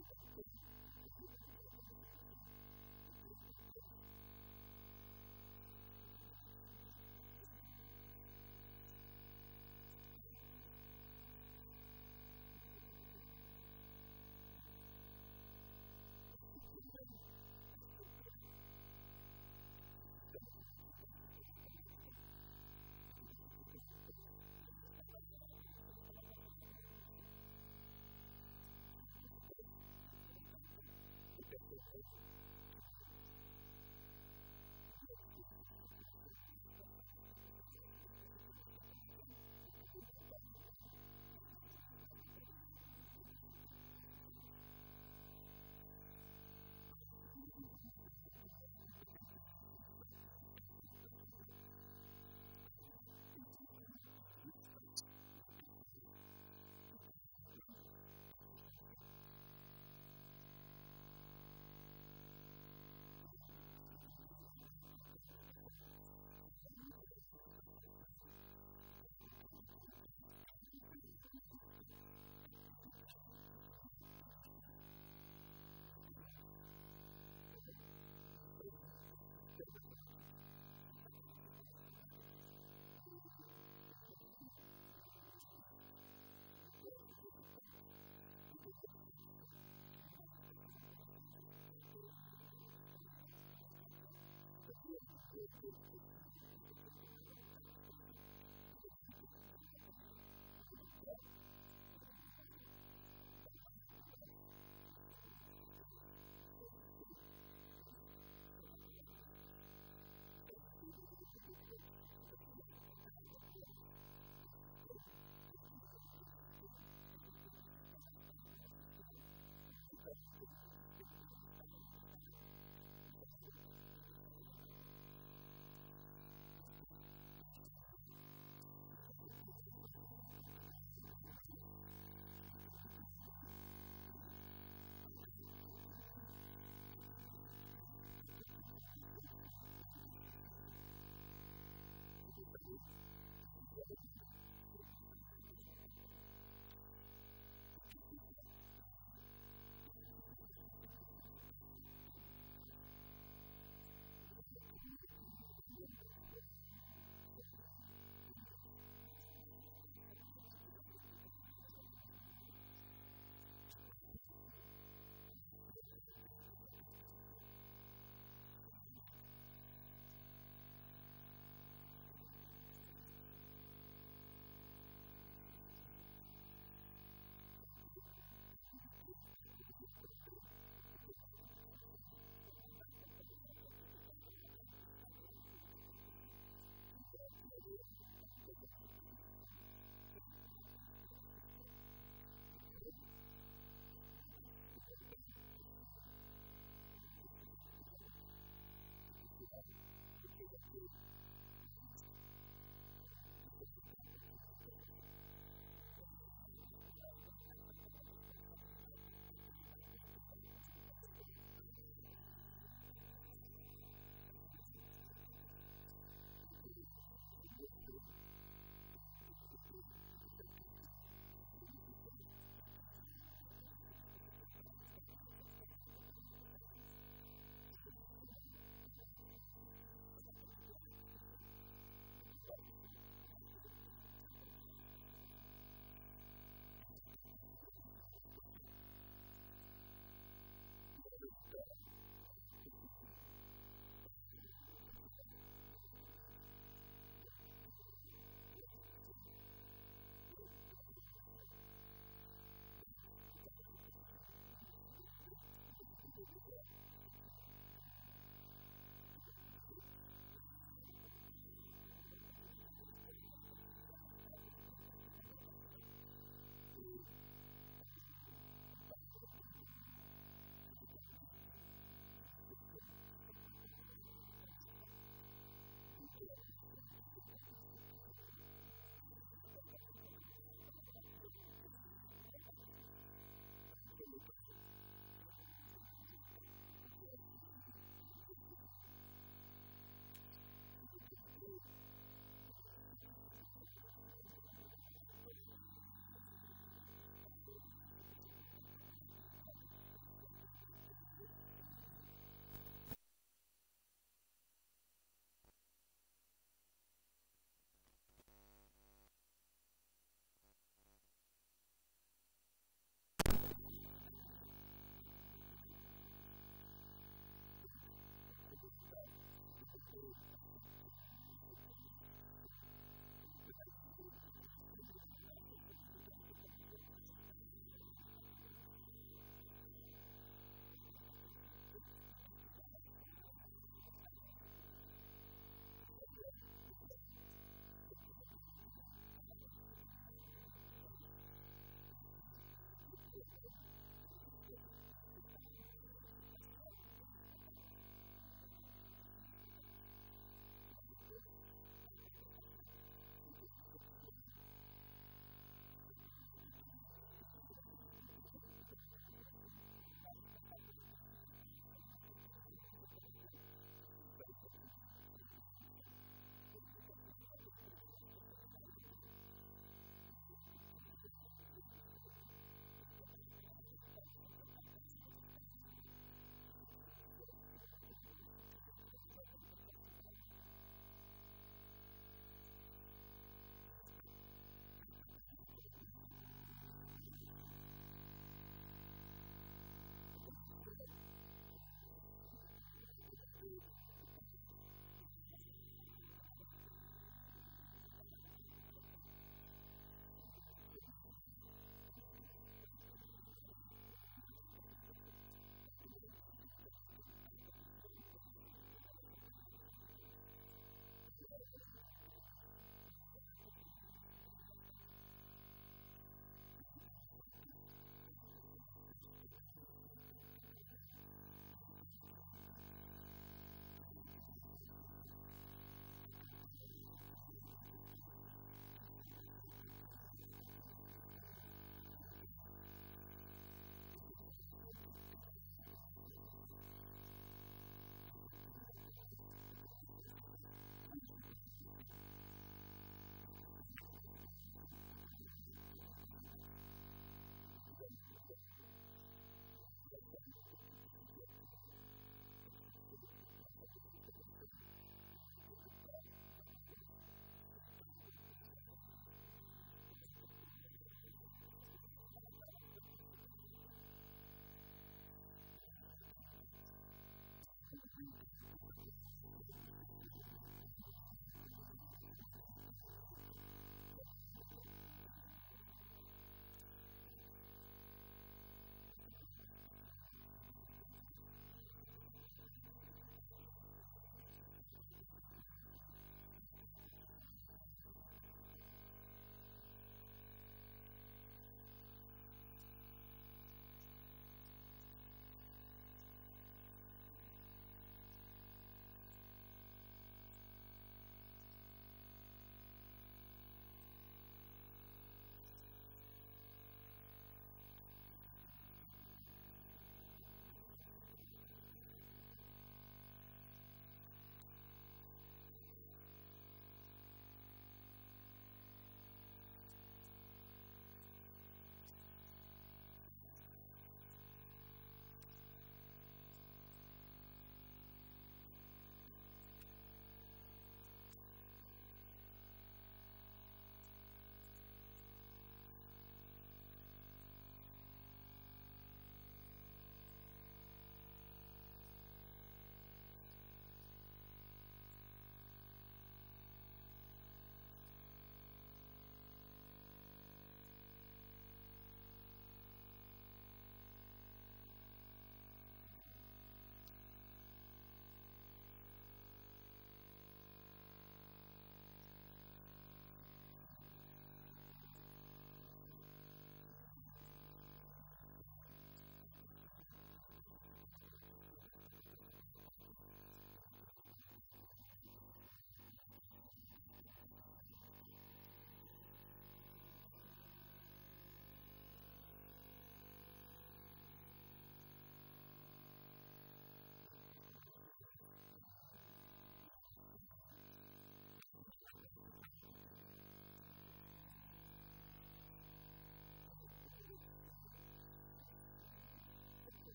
何?何?あ。you.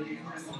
Thank you.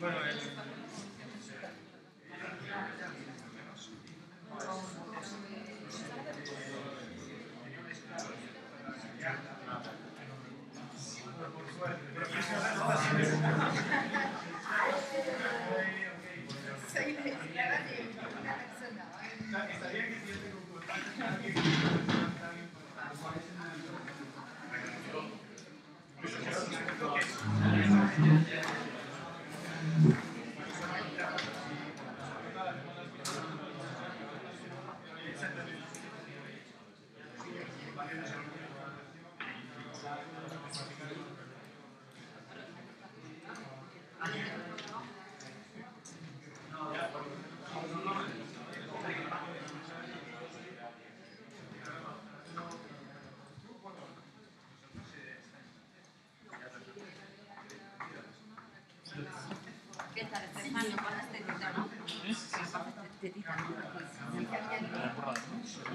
Bueno.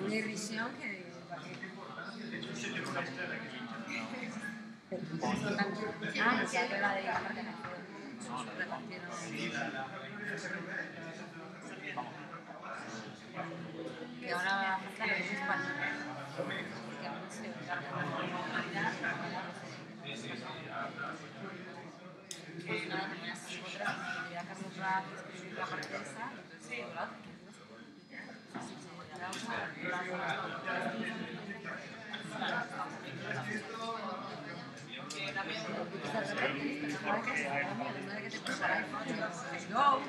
Una irrisión que... para describir la marquesa. Sí, ¿verdad? No,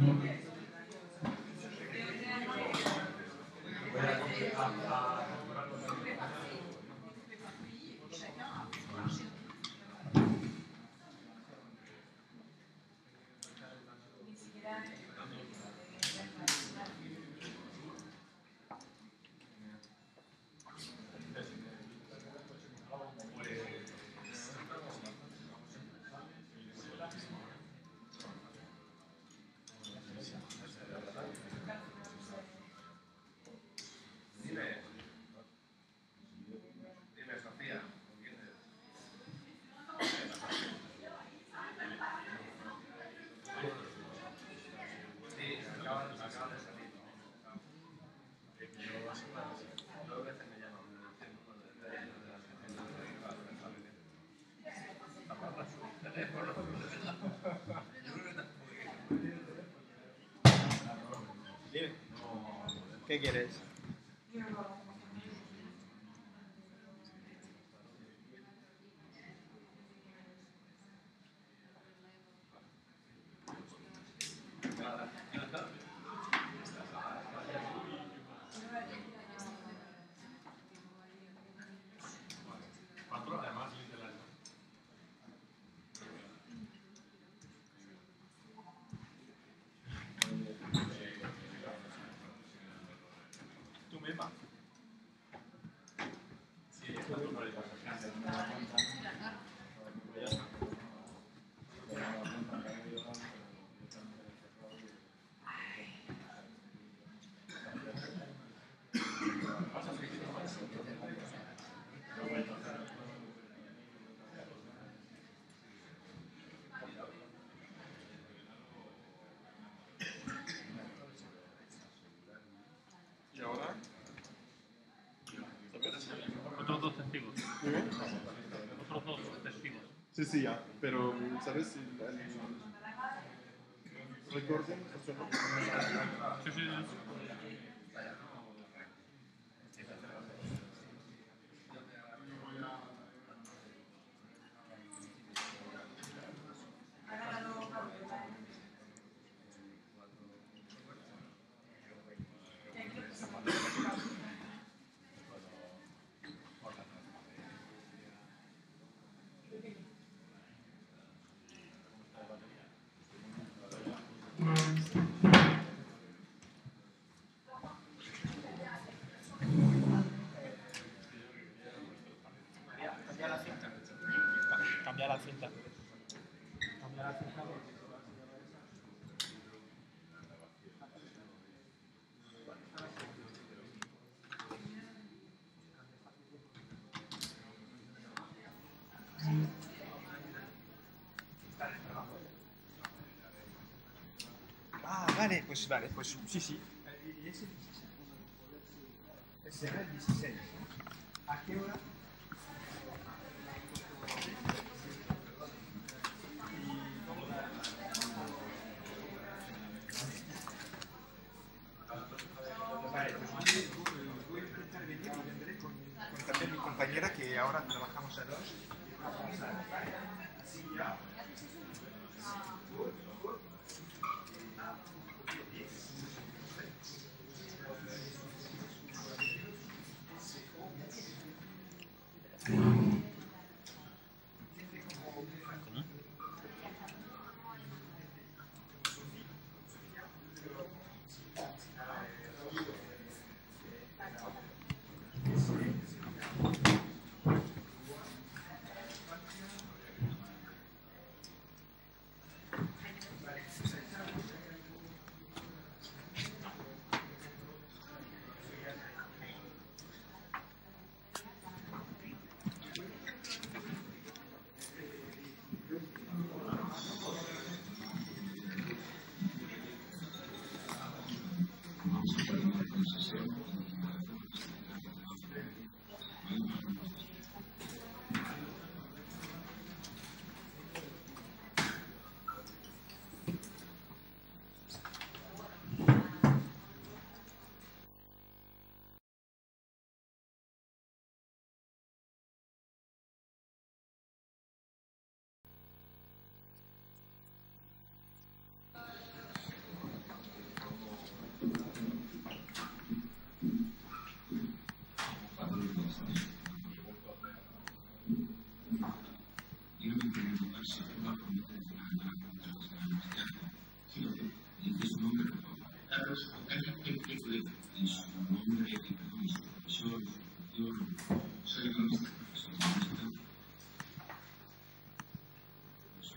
Non. ¿Qué quieres? Cuatro, además, literal. Tú misma. Sí, es cuatro por el ¿Y ahora? Otros dos testigos. Dime. Otros dos testigos. Sí, sí, ya. Pero, ¿sabes el recording funcionó? Sí, sí, sí. Cambia la cinta. Ah, vale, pues vale, pues sí, sí. ¿Y ese 16? Será el 16. ¿A qué hora?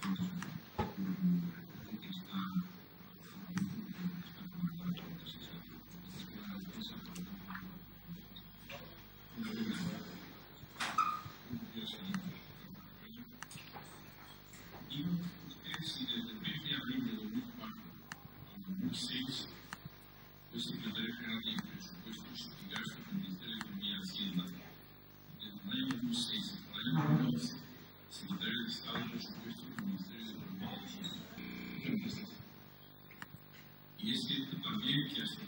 Mm-hmm. just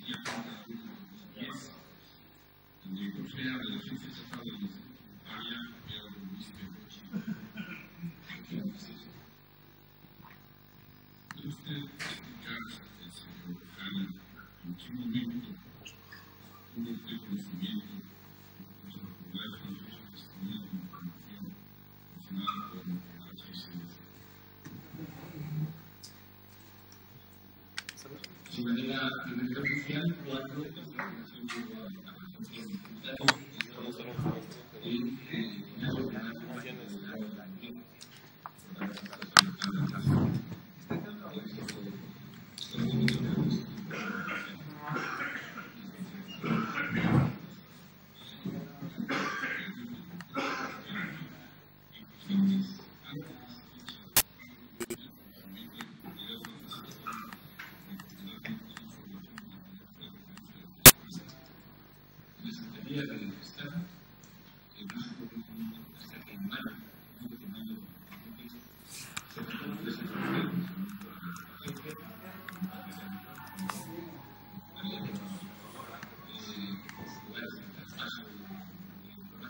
su manera, de manera oficial cuando la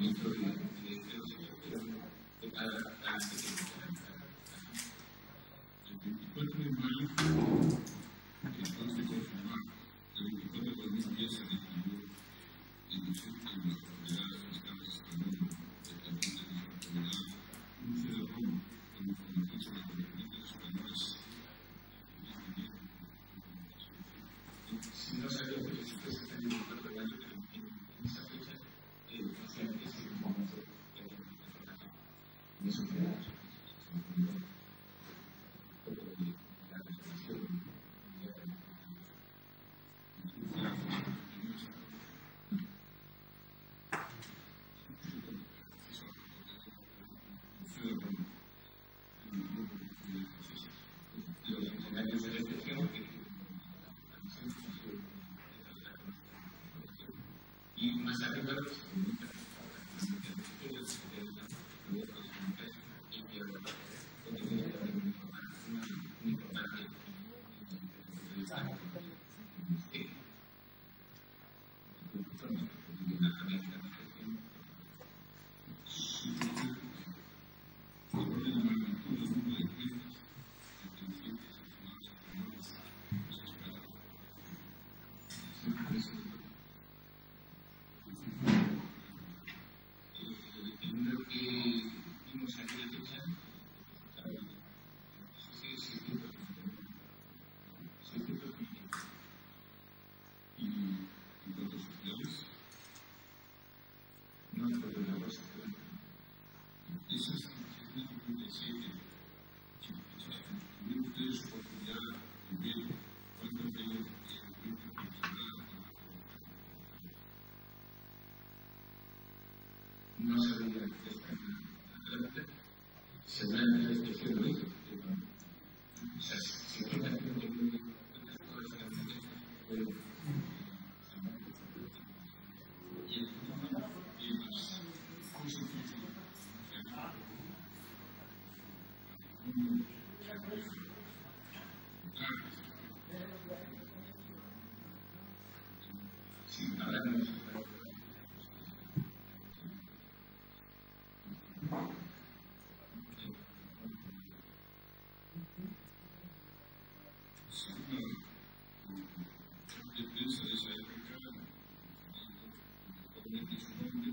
uniquely minutes. Seguramente la inspección lo hizo. pero, O sea, si no me acuerdo de muy todas las grandes, pero Y el fenómeno de las constituciones sí, hablamos. de prensa de esa época, actualmente su nombre,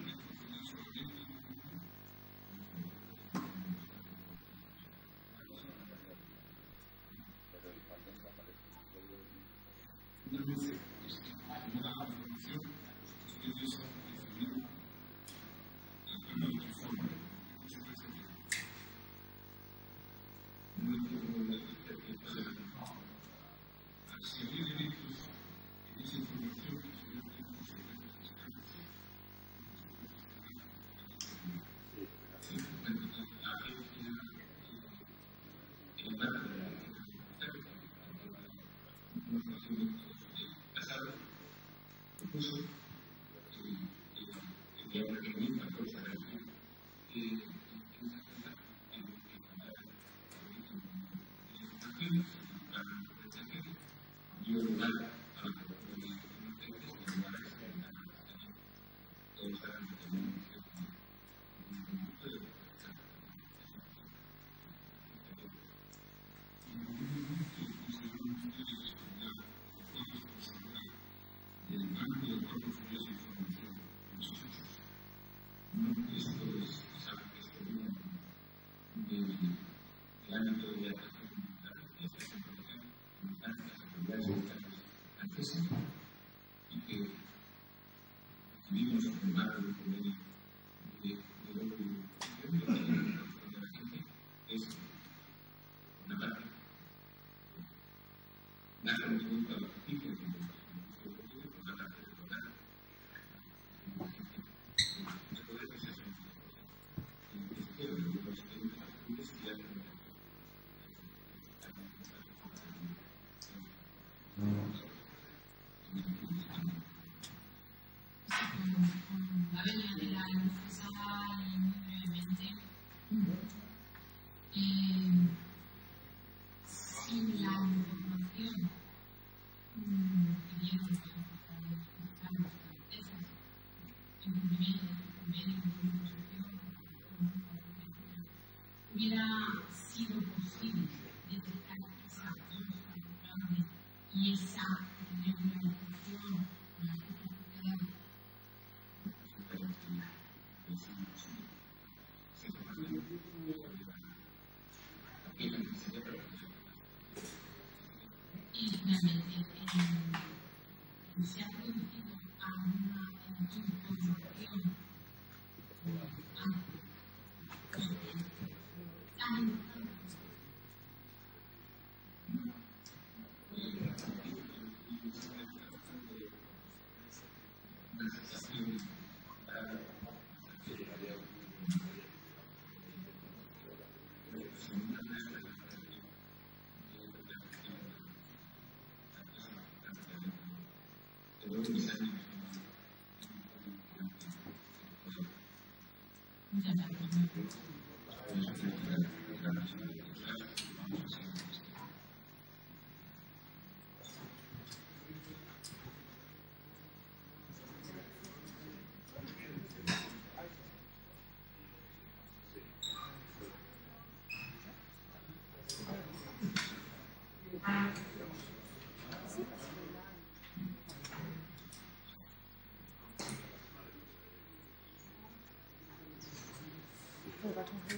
American Committee Thank you. Và trong khi.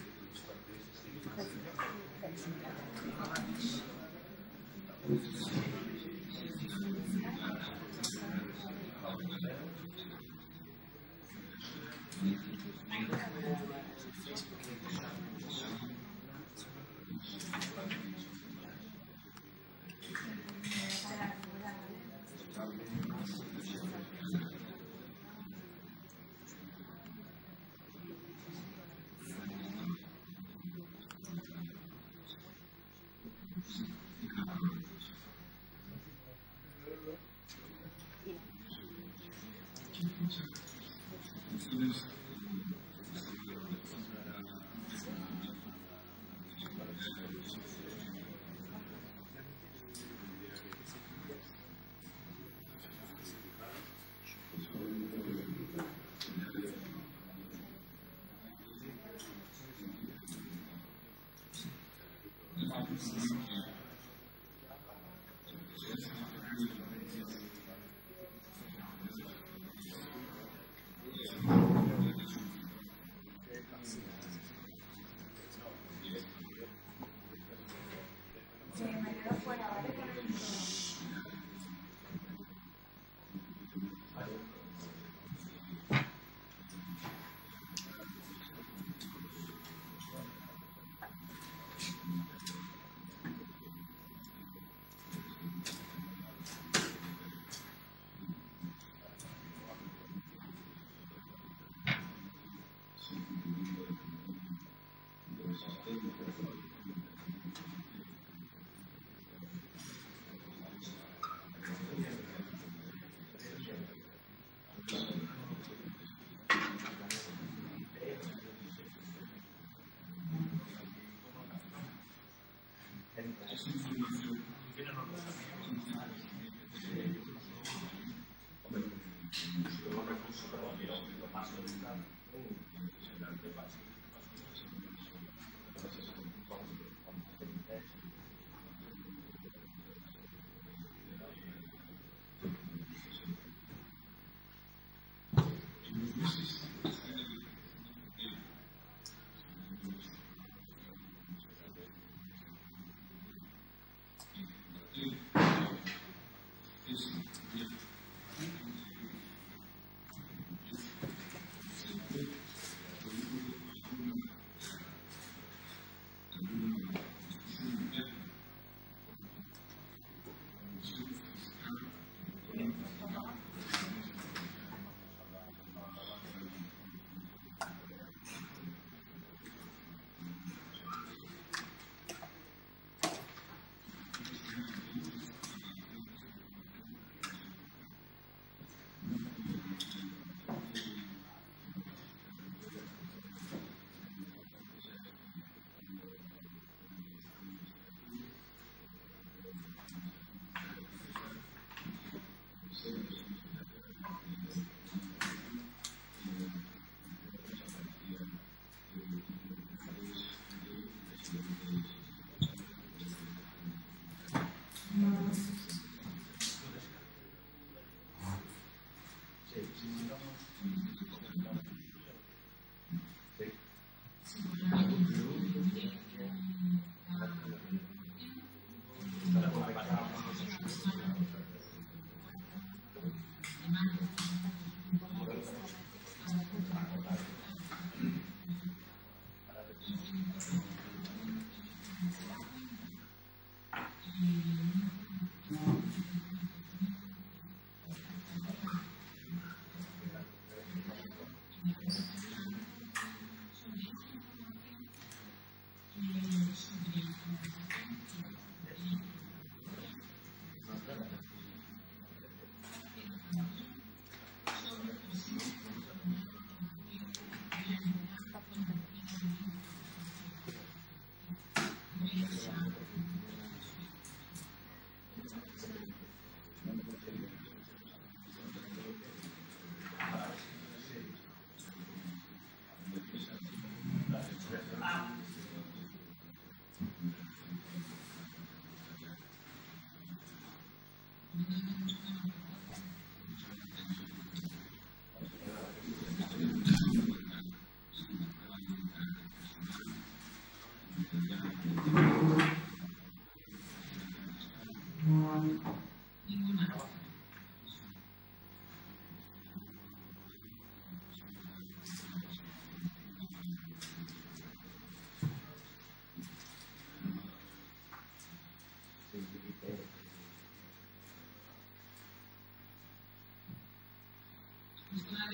えー、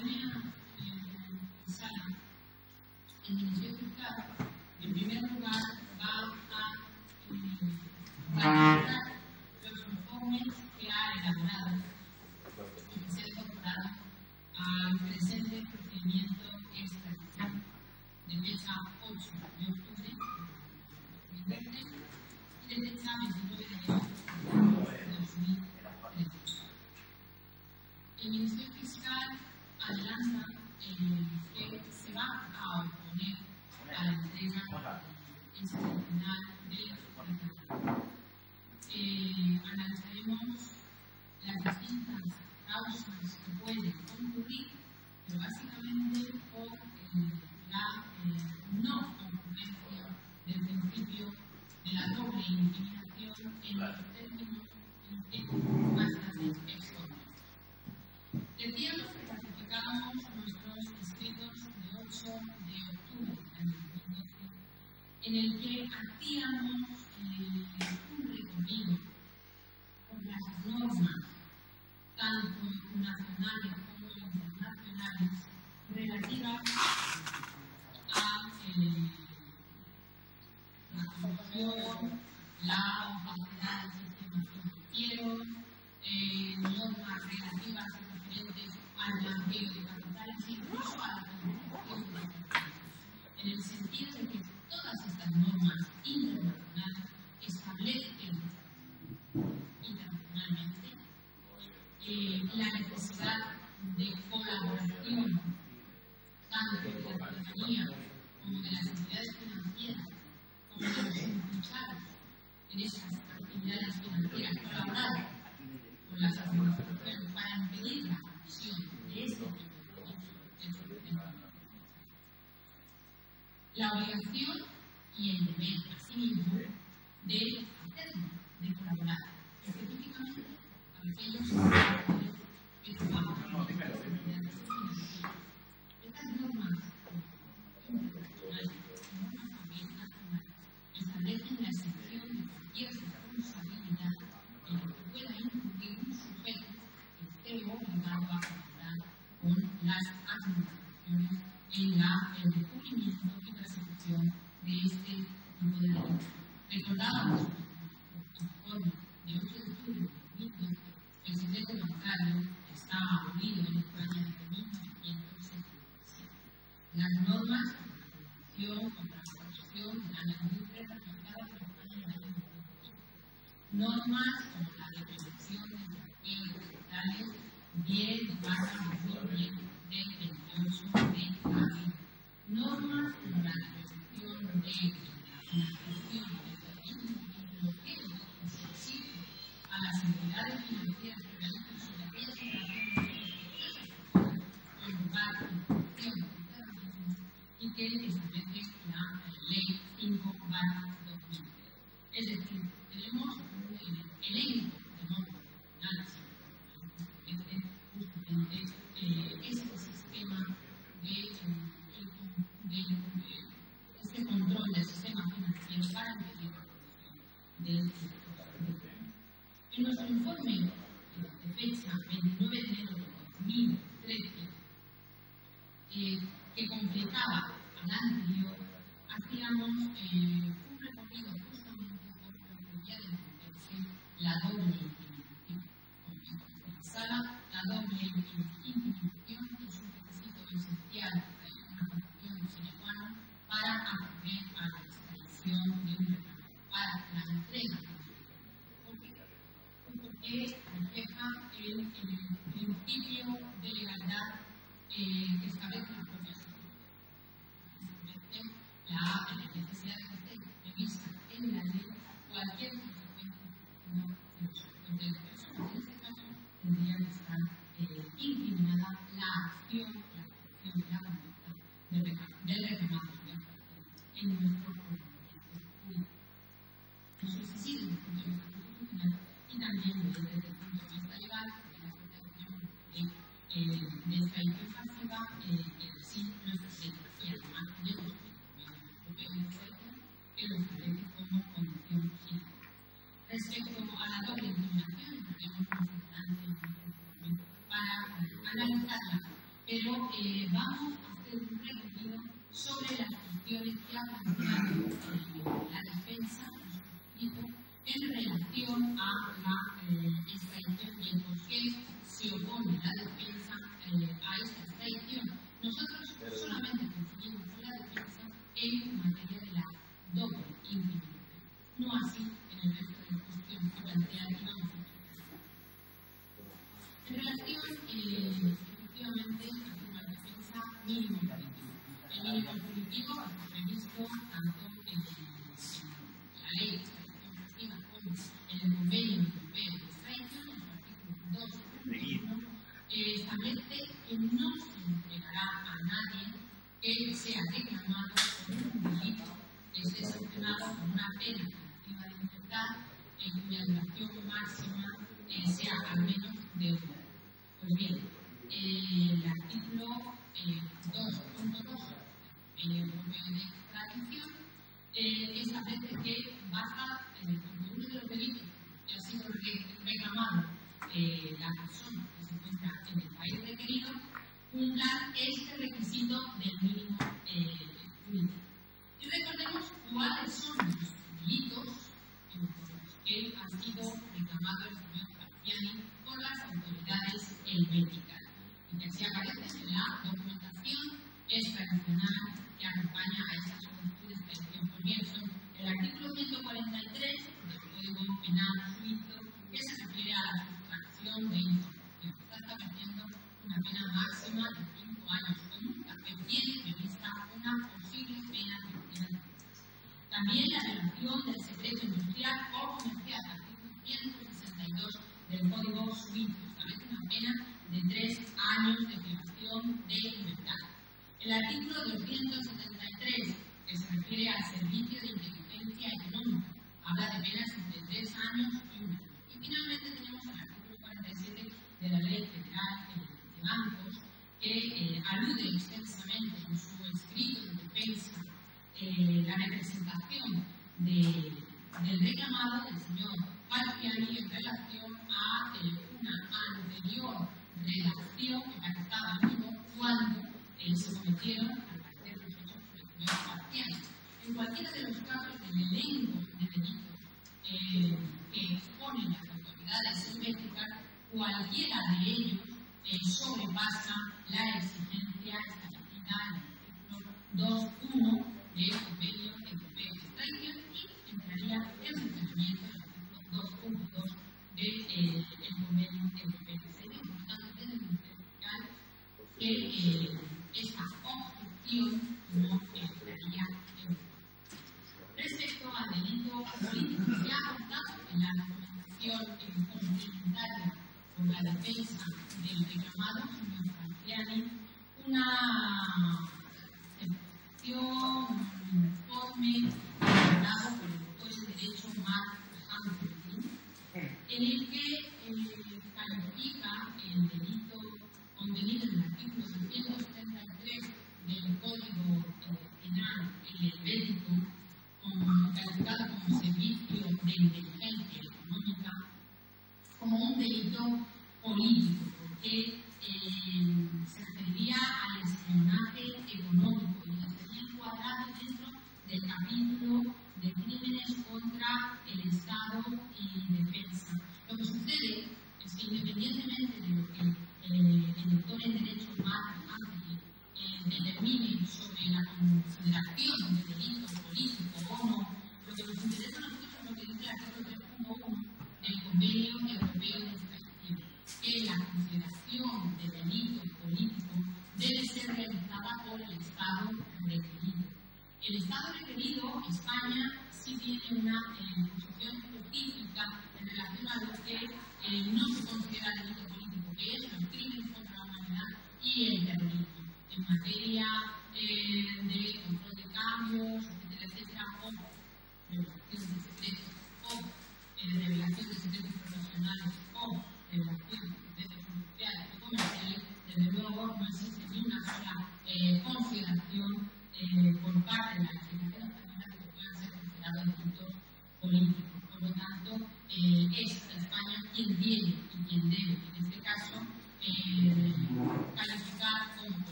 Peña eh, Sala, inclusive, claro, en primera y el deber, así mismo, de hacerlo, de colaborar específicamente a aquellos que estamos en la sociedad. Estas normas internacionales, normas también nacionales, establecen la excepción de cualquier responsabilidad en la que pueda incumplir un sujeto que esté obligado a colaborar con las administraciones en la en mentalidad básica en sí presente y además neuro, que lo establece como condición física. Respecto a la doble información, tenemos importante para analizarla, pero vamos a hacer un recorrido sobre las cuestiones que ha planteado la defensa en relación a la eh, extradición y por se opone a la defensa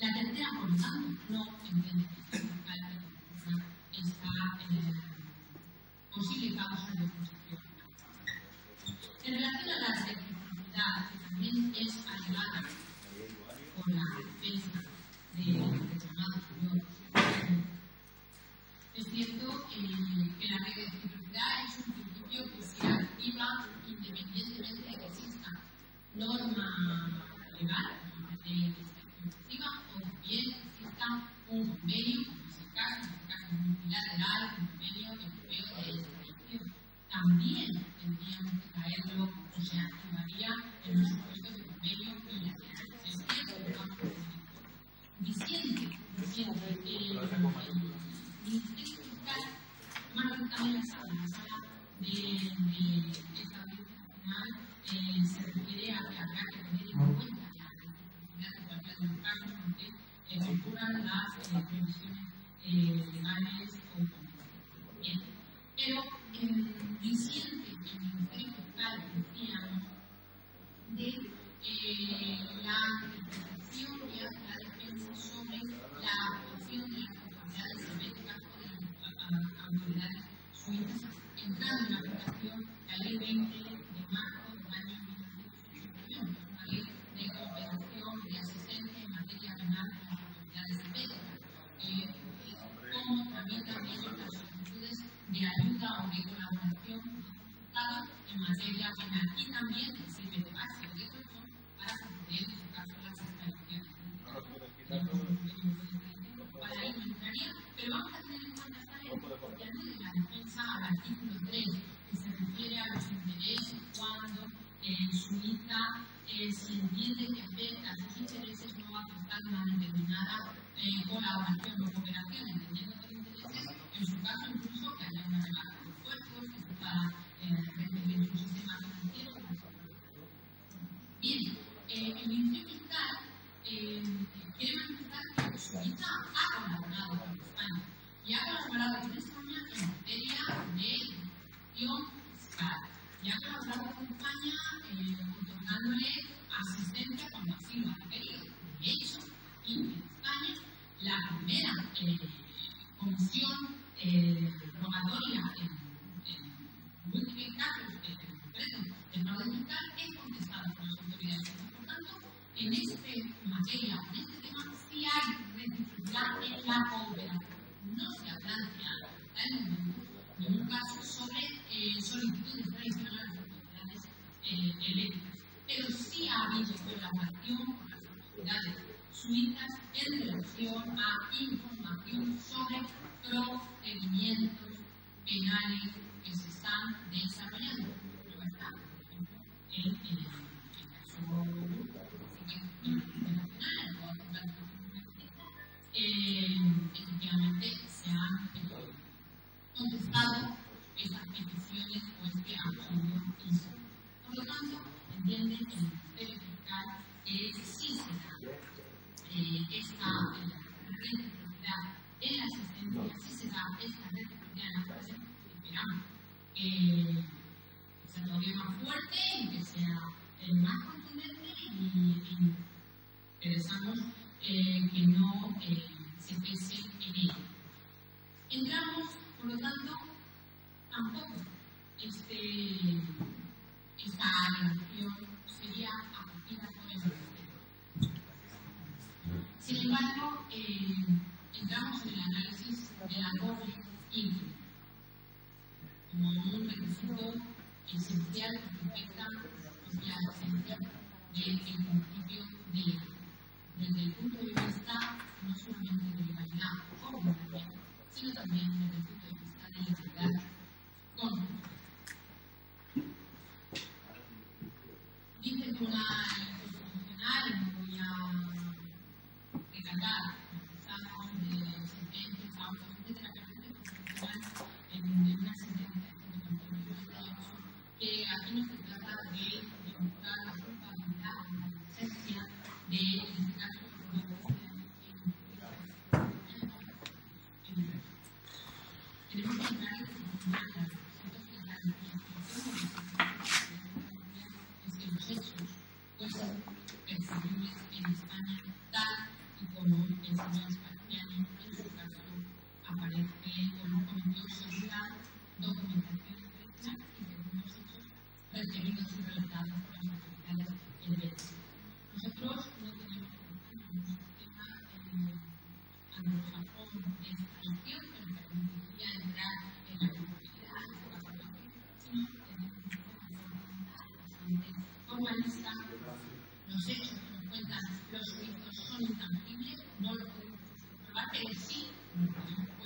La tercera forma no entiende que está en eh, posible causa de oposición. En relación a la sensibilidad, que también es alegada por la defensa de is los hechos que cuentan los juristas son intangibles, no los podemos probar, pero sí lo podemos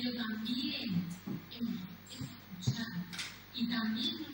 pero también hemos escuchado. Y también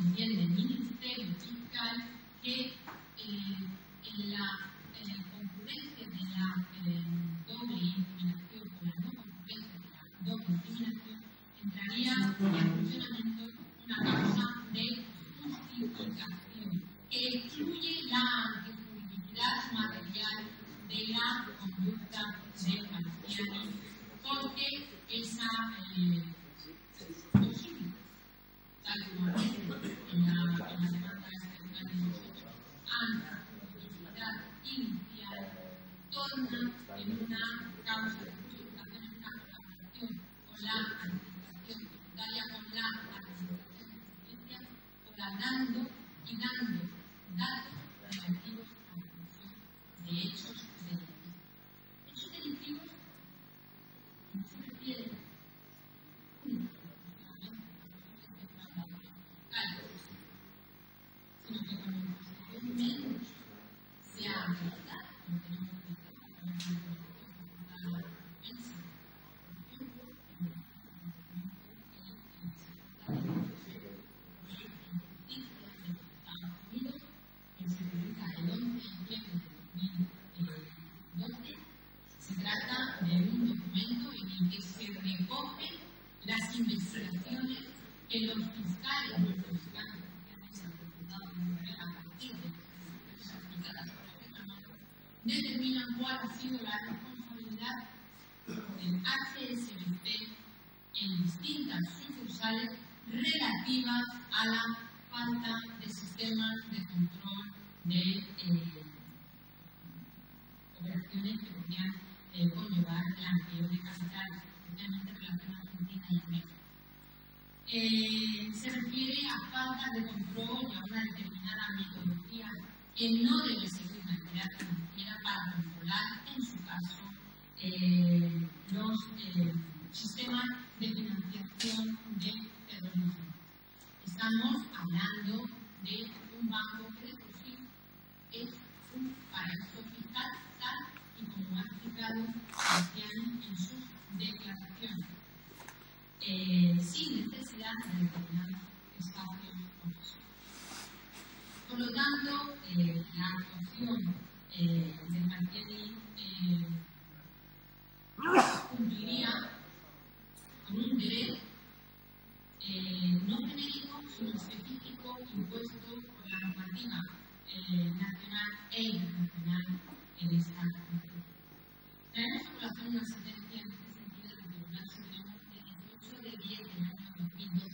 también del Ministerio Fiscal que eh, en la eh, concurrencia de la eh, doble incriminación o la no concurrencia de la doble incriminación entraría en funcionamiento una causa de justificación que excluye la antijuridicidad material de la conducta del marciano porque esa... Eh, Amen. Amen. a la falta de sistemas de control de eh, operaciones que podrían eh, conllevar la ampliación de capital, especialmente relacionadas con Argentina y México. Eh, se refiere a falta de control y a una determinada metodología que no debe seguir una entidad financiera para controlar, en su caso, los sistemas de financiación de terrorismo estamos hablando de un banco que por sí es un paraíso fiscal, tal y como ha explicado Cristian en sus declaraciones, eh, sin necesidad de determinar espacios comerciales. Por lo tanto, eh, la actuación eh, de Martini eh, cumpliría con un deber eh, no genérico, sino específico impuesto por la normativa eh, nacional e internacional en esta materia. Traemos a colación una sentencia en este sentido del Tribunal Supremo del 18 de 10 del año 2012.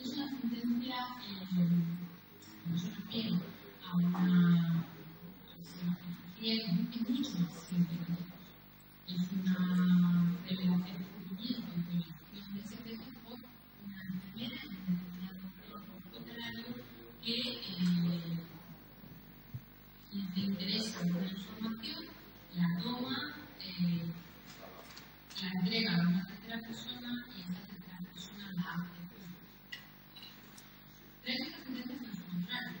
Es una sentencia eh, no se refiere a una se refiere que eso. Es una revelación una información, la toma, eh, la entrega a una tercera persona y esa tercera persona la hace. Tres de las sentencias son su contrario,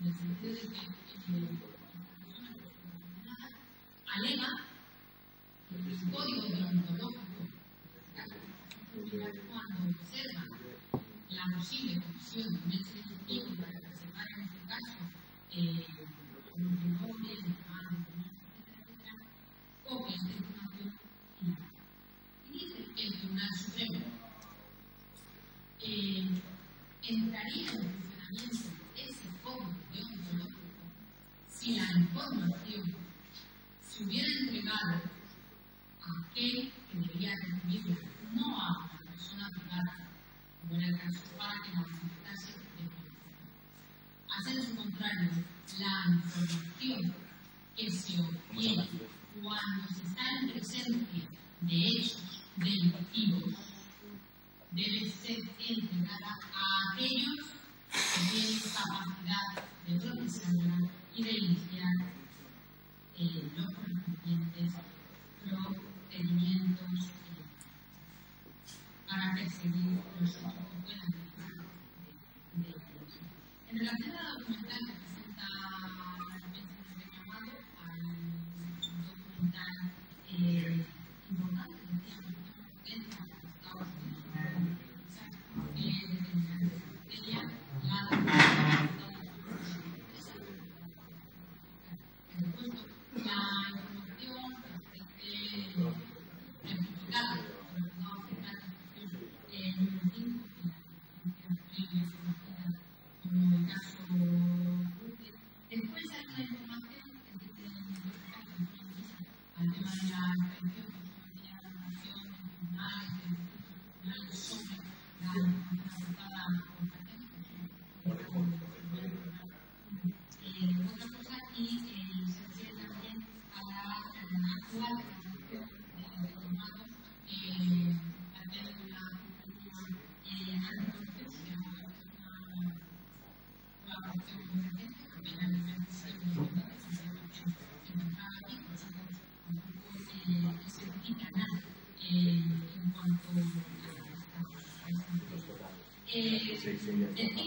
en el sentido de que eh, esta persona que es alega que el código deontológico cuando observa la posible comisión de un hecho para preservar en este caso eh, copia esta información la. Y dice el Tribunal Supremo eh, entraría en funcionamiento ese si la información se hubiera entregado a aquel que no a una persona privada, como era el caso para la de. Hacer su contrario, la información que se obtiene cuando se está en presencia de hechos delictivos debe ser entregada a aquellos que tienen capacidad de procesarla y de iniciar eh, los correspondientes procedimientos eh, para perseguir los hechos que puedan de, de ellos. En relación a la documental documental Um, Eh, decir eh,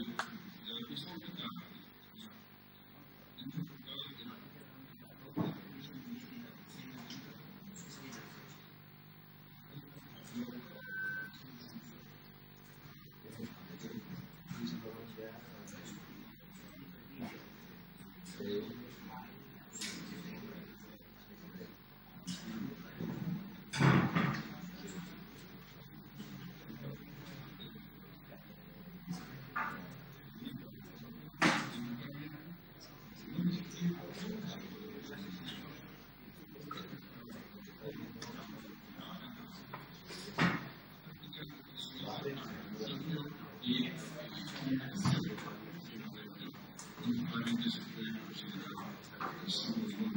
Mm-hmm. Thank you.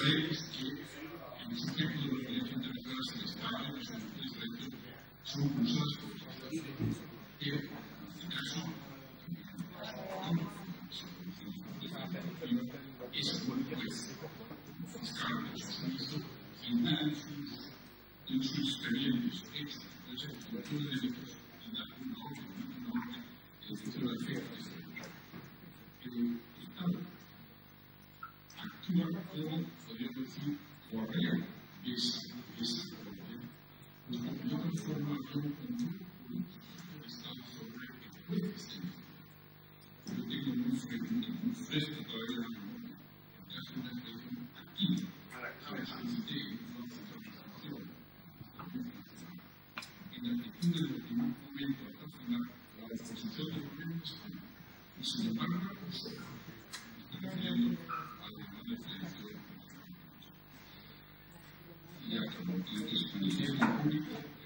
creemos que en los aspectos de los derechos internacionales en España, los derechos son usados por el caso es un juez fiscal de en análisis de Y a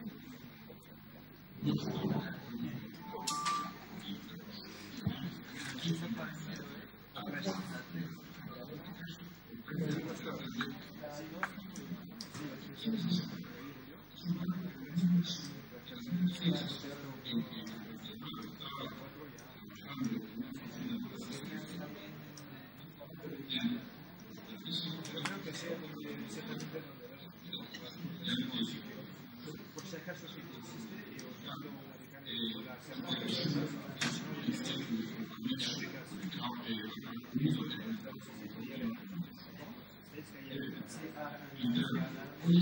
como el ministerio público no está de acuerdo Por si acaso si consiste, yo cuando la decana la Hoy ha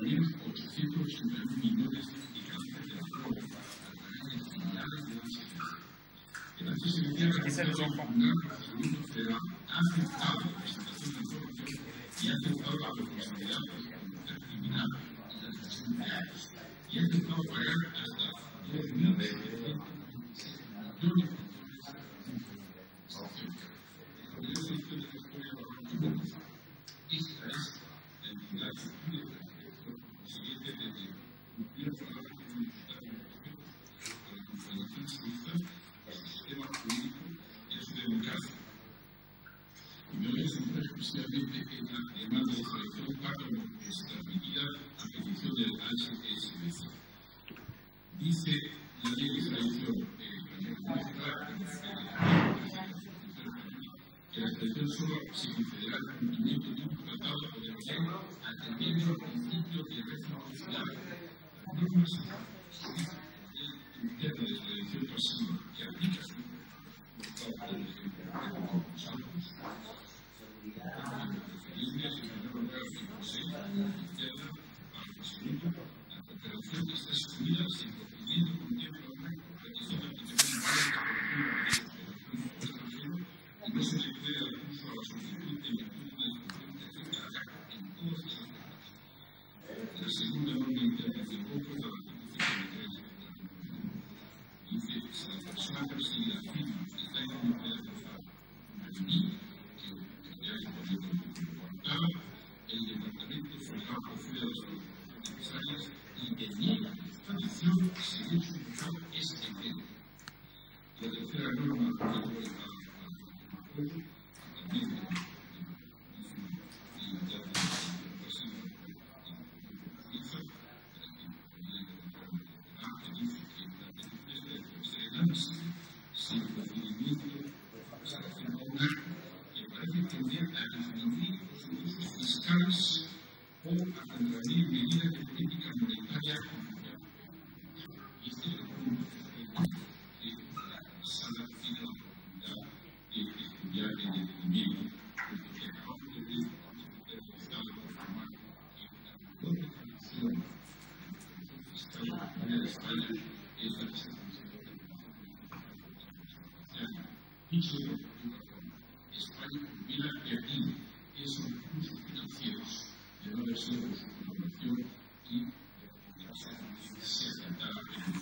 de 881 millones de ganancias de la droga a través de filiales de la HCBC. El ha realizado un programa de salud federal, ha aceptado la presentación de información y ha aceptado la responsabilidad por la criminal y la gestión de actos y ha intentado pagar hasta 2.727 millones de dólares. Esta es la entidad pública siguiente desde cumplir el programa comunitario para la confederación suiza, para el sistema jurídico y a su democracia. Y me voy a centrar exclusivamente en la demanda de nuestra medida a petición del HSBC. Dice la ley de extradición nuestra que la extradición solo se concederá al cumplimiento de un tratado o de ley atendiendo al principio de reciprocidad. Las normas interna de extradición pasiva que aplica su Estado, por ejemplo, en los Alpes, preferible en primer lugar el Consejo interna para el segundo la cooperación está excluida sin procedimiento con tiempo correcto, petición de aplicación de extranjero y no se le puede dar curso a la solicitud de virtud de la función de carga en todas esas normas. La segunda norma interna de poco es la artículo 53 dice si la persona perseguida afirma que está en comunidad de prevenir que ya es por el departamento federal procede a las verificaciones necesarias y deniega la extradición según su función es evidente. La tercera norma que yo voy a apoyo también de libertad de pasiva y suiza, que dice que la petición debe ser el análisis sin procedimiento se afirma un acto que parece tender a disminuir los ingresos fiscales o a contravenir medidas de política monetaria comunitaria. Y este es el punto que la sala tiene la oportunidad de estudiar en detenimiento, porque que acabamos de ver el Estado confirmar que la mejor definición fiscal de España perdido esos y se el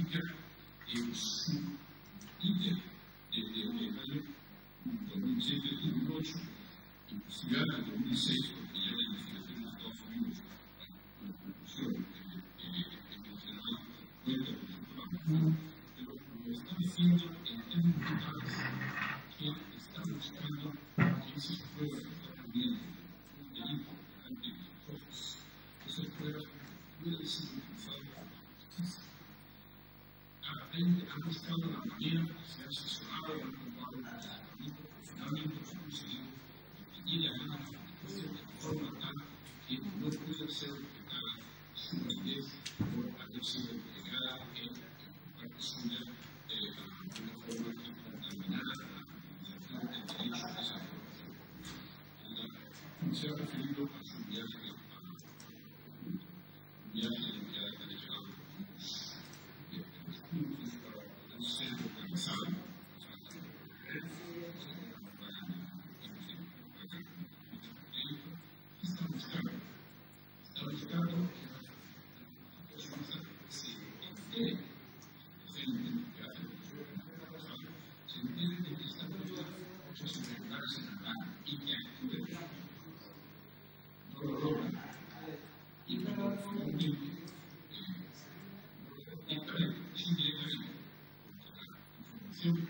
two different views han buscado la manera de ser asesorados información,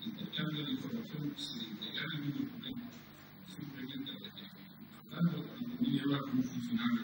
el intercambio de información se integrará en un documento simplemente a la que, por la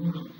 Mm-hmm.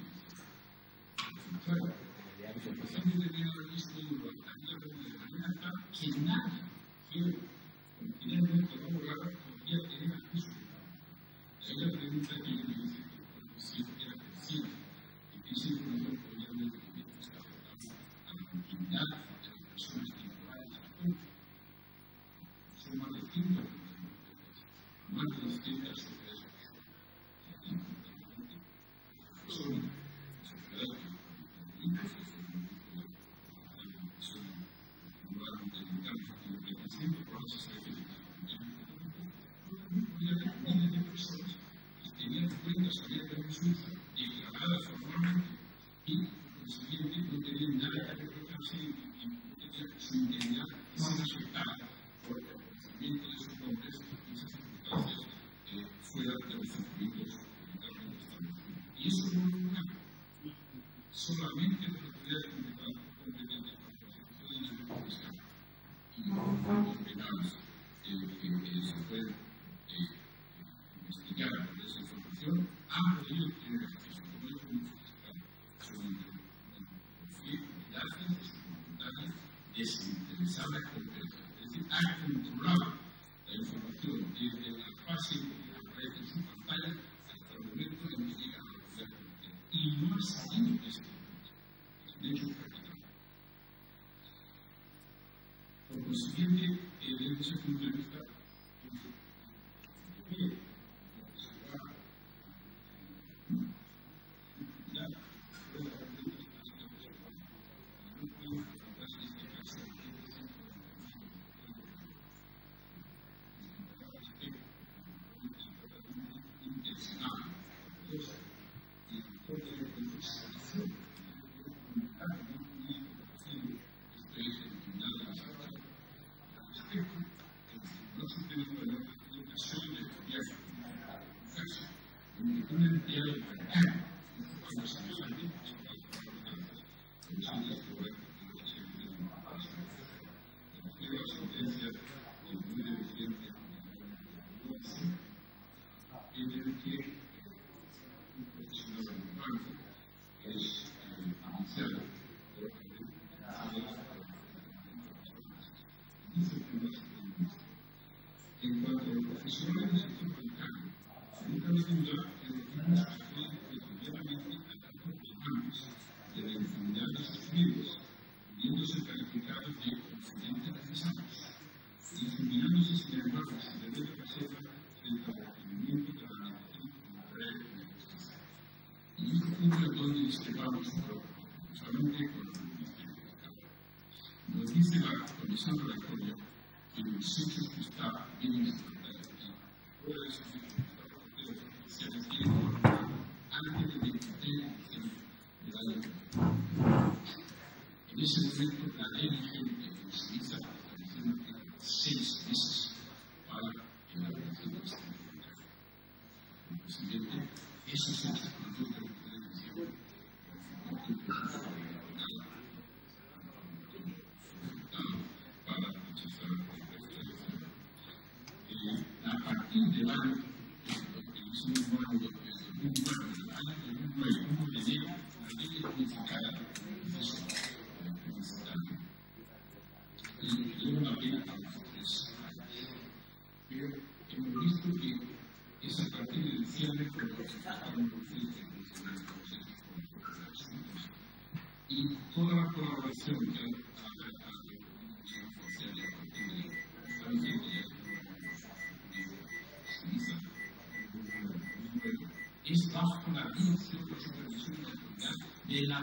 community. nuestro, solamente Nos dice la Comisión de Redactoria que los hechos está bien de la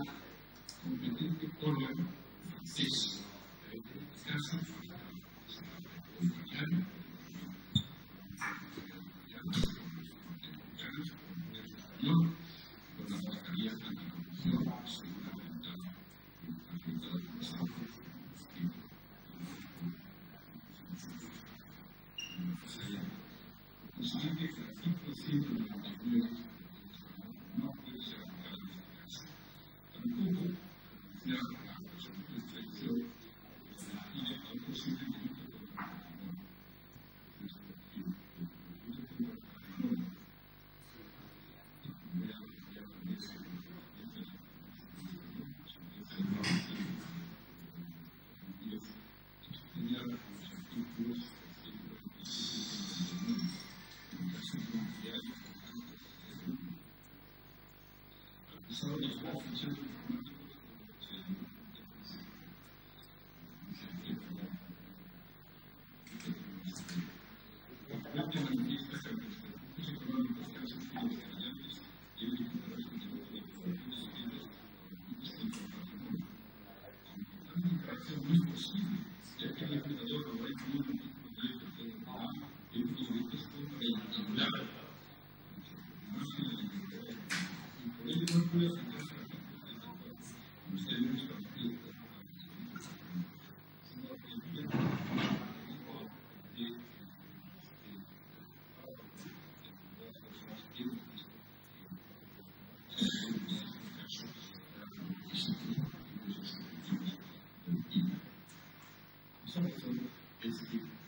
those references es que no,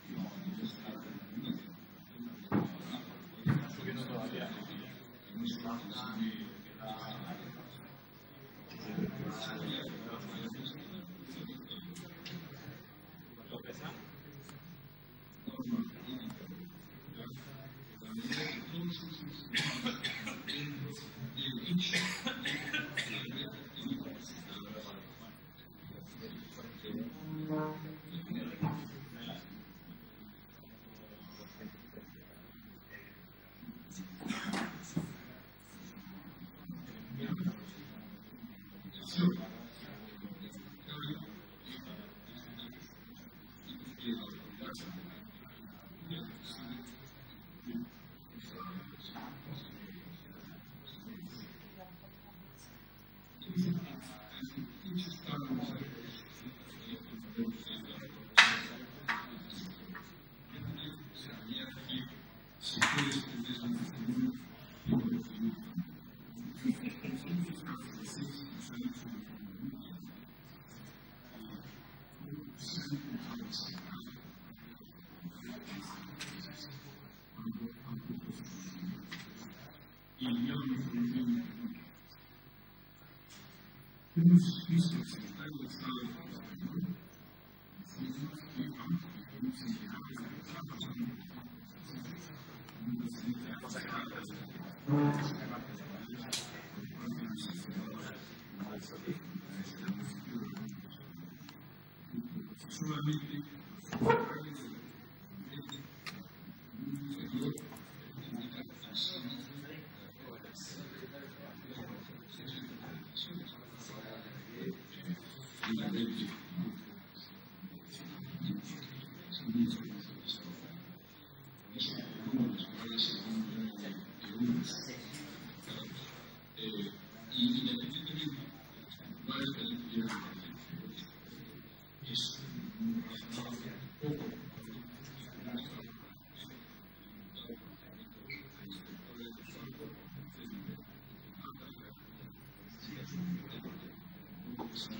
não Christus in Freiburg sagen, Jesus Christus, ich bin sie, ich habe sie geschaffen,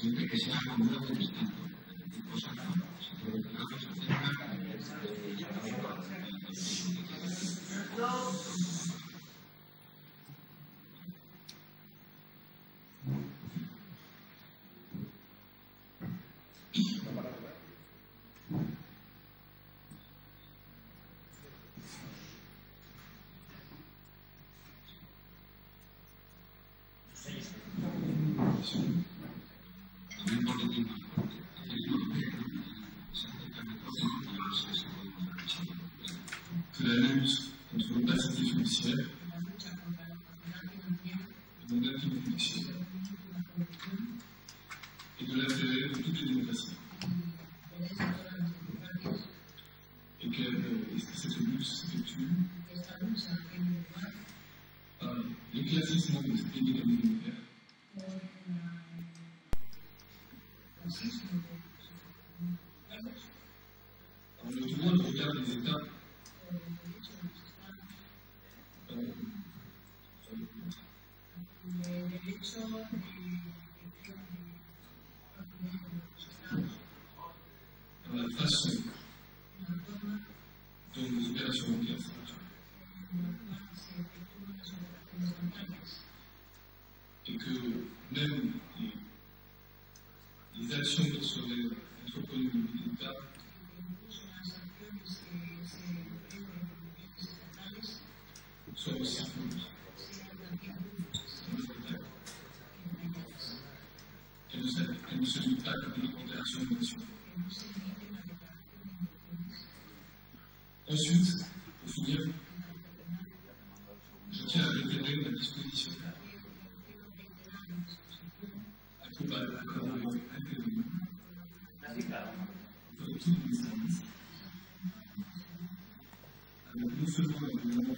siempre que sea de son élection et de l'intérêt de toutes les démocraties. Et euh, que ah, cette lutte s'effectue par l'éclaircissement des épidémies communautaires en le tournant le regard des États adesso in questo periodo. seulement évidemment